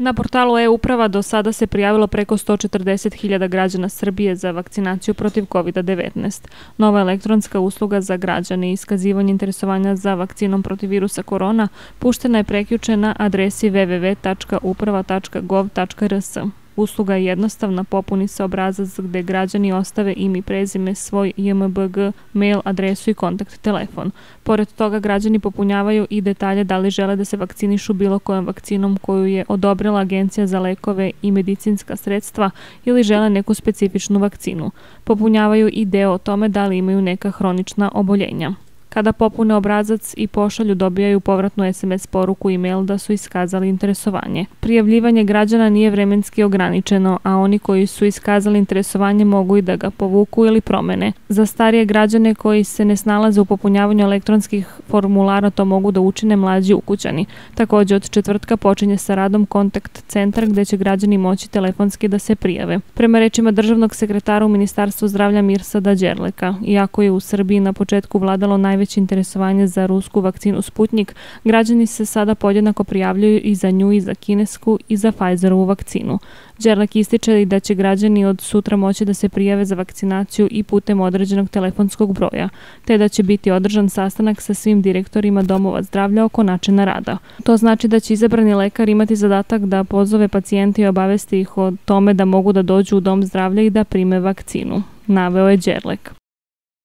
Na portalu e-uprava do sada se prijavilo preko 140.000 građana Srbije za vakcinaciju protiv COVID-19. Nova elektronska usluga za građane i iskazivanje interesovanja za vakcinom protiv virusa korona puštena je prekjuče na adresi www.uprava.gov.rs. Usluga je jednostavna, popuni se obrazac gde građani ostave ime i prezime, svoj JMBG, mail, adresu i kontakt telefon. Pored toga građani popunjavaju i detalje da li žele da se vakcinišu bilo kojom vakcinom koju je odobrila Agencija za lekove i medicinska sredstva ili žele neku specifičnu vakcinu. Popunjavaju i deo o tome da li imaju neka hronična oboljenja. Kada popune obrazac i pošalju dobijaju povratnu SMS poruku i mail da su iskazali interesovanje. Prijavljivanje građana nije vremenski ograničeno, a oni koji su iskazali interesovanje mogu i da ga povuku ili promene. Za starije građane koji se ne snalaze u popunjavanju elektronskih formulara to mogu da učine mlađi ukućani. Takođe od četvrtka počinje sa radom kontakt centar gde će građani moći telefonski da se prijave. Prema rečima državnog sekretara u Ministarstvu zdravlja Mirsada Đerleka, iako je u Srbiji na početku vladalo najveće najveće interesovanje za rusku vakcinu Sputnik, građani se sada podjednako prijavljuju i za nju i za kinesku i za Pfizerovu vakcinu. Đerlak ističe i da će građani od sutra moći da se prijave za vakcinaciju i putem određenog telefonskog broja, te da će biti održan sastanak sa svim direktorima domova zdravlja oko načina rada. To znači da će izabrani lekar imati zadatak da pozove pacijente i obavesti ih o tome da mogu da dođu u dom zdravlja i da prime vakcinu, naveo je Đerlek.